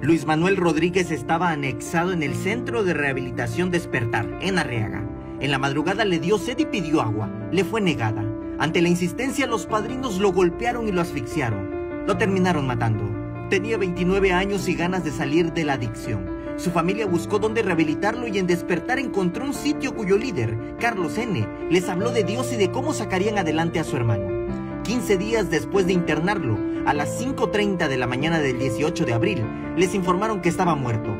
Luis Manuel Rodríguez estaba anexado en el Centro de Rehabilitación Despertar, en Arriaga. En la madrugada le dio sed y pidió agua. Le fue negada. Ante la insistencia, los padrinos lo golpearon y lo asfixiaron. Lo terminaron matando. Tenía 29 años y ganas de salir de la adicción. Su familia buscó dónde rehabilitarlo y en despertar encontró un sitio cuyo líder, Carlos N., les habló de Dios y de cómo sacarían adelante a su hermano. 15 días después de internarlo, a las 5.30 de la mañana del 18 de abril, les informaron que estaba muerto,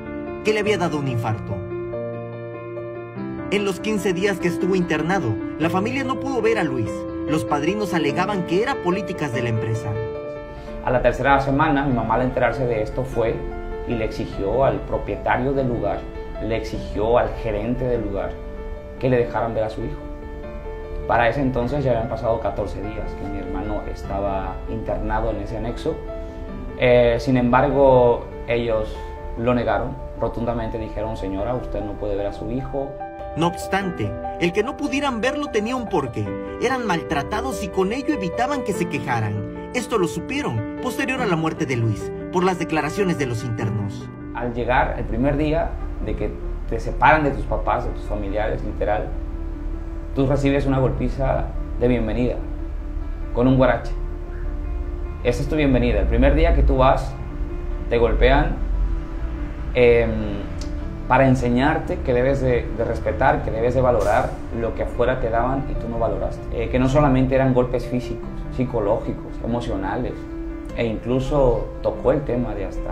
que le había dado un infarto. En los 15 días que estuvo internado, la familia no pudo ver a Luis. Los padrinos alegaban que era políticas de la empresa. A la tercera semana, mi mamá al enterarse de esto fue y le exigió al propietario del lugar, le exigió al gerente del lugar que le dejaran ver a su hijo. Para ese entonces ya habían pasado 14 días que mi hermano estaba internado en ese anexo. Eh, sin embargo, ellos lo negaron rotundamente, dijeron, señora, usted no puede ver a su hijo. No obstante, el que no pudieran verlo tenía un porqué. Eran maltratados y con ello evitaban que se quejaran. Esto lo supieron posterior a la muerte de Luis, por las declaraciones de los internos. Al llegar el primer día de que te separan de tus papás, de tus familiares, literal, tú recibes una golpiza de bienvenida con un guarache. Esa es tu bienvenida. El primer día que tú vas, te golpean em, para enseñarte que debes de, respetar, que debes de valorar lo que afuera te daban y tú no valoraste. Eh, que no solamente eran golpes físicos, psicológicos, emocionales, e incluso tocó el tema de hasta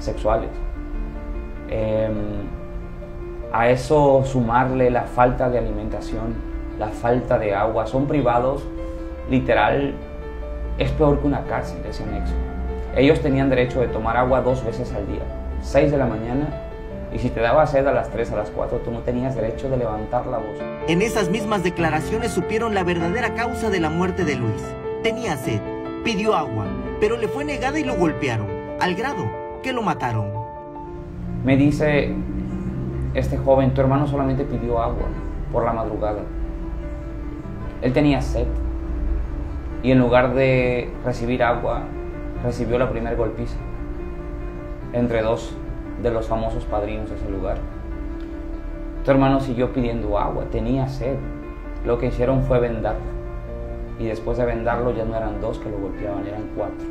sexuales. Em, a eso sumarle la falta de alimentación, la falta de agua, son privados, literal, es peor que una cárcel ese anexo. Ellos tenían derecho de tomar agua dos veces al día, 6 de la mañana y si te daba sed a las 3, a las 4, tú no tenías derecho de levantar la voz. En esas mismas declaraciones supieron la verdadera causa de la muerte de Luis. Tenía sed, pidió agua, pero le fue negada y lo golpearon, al grado que lo mataron. Me dice este joven, tu hermano solamente pidió agua por la madrugada. Él tenía sed y en lugar de recibir agua, recibió la primera golpiza entre dos de los famosos padrinos de ese lugar. Tu hermano siguió pidiendo agua, tenía sed. Lo que hicieron fue vendarlo y después de vendarlo ya no eran dos que lo golpeaban, eran cuatro.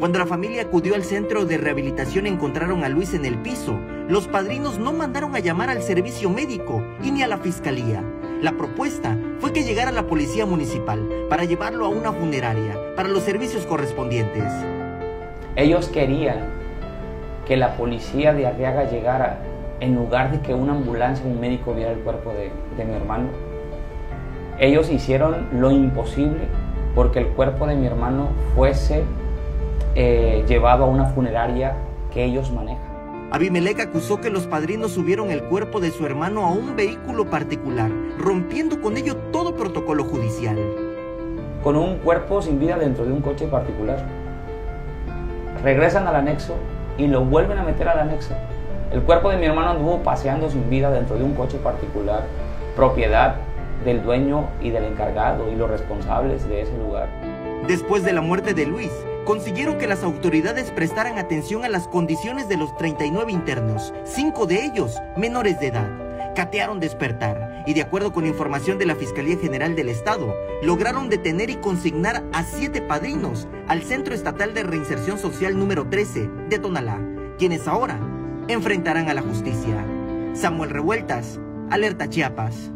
Cuando la familia acudió al centro de rehabilitación encontraron a Luis en el piso. Los padrinos no mandaron a llamar al servicio médico y ni a la fiscalía. La propuesta fue que llegara la policía municipal para llevarlo a una funeraria para los servicios correspondientes. Ellos querían que la policía de Arriaga llegara en lugar de que una ambulancia o un médico viera el cuerpo de, mi hermano ellos hicieron lo imposible porque el cuerpo de mi hermano fuese eh, llevado a una funeraria que ellos manejan. Abimelech acusó que los padrinos subieron el cuerpo de su hermano a un vehículo particular, rompiendo con ello todo protocolo judicial. Con un cuerpo sin vida dentro de un coche particular. Regresan al anexo y lo vuelven a meter al anexo. El cuerpo de mi hermano anduvo paseando sin vida dentro de un coche particular, propiedad del dueño y del encargado y los responsables de ese lugar. Después de la muerte de Luis, consiguieron que las autoridades prestaran atención a las condiciones de los 39 internos, cinco de ellos menores de edad. Catearon despertar y de acuerdo con información de la Fiscalía General del Estado, lograron detener y consignar a siete padrinos al Centro Estatal de Reinserción Social número 13 de Tonalá, quienes ahora enfrentarán a la justicia. Samuel Revueltas, Alerta Chiapas.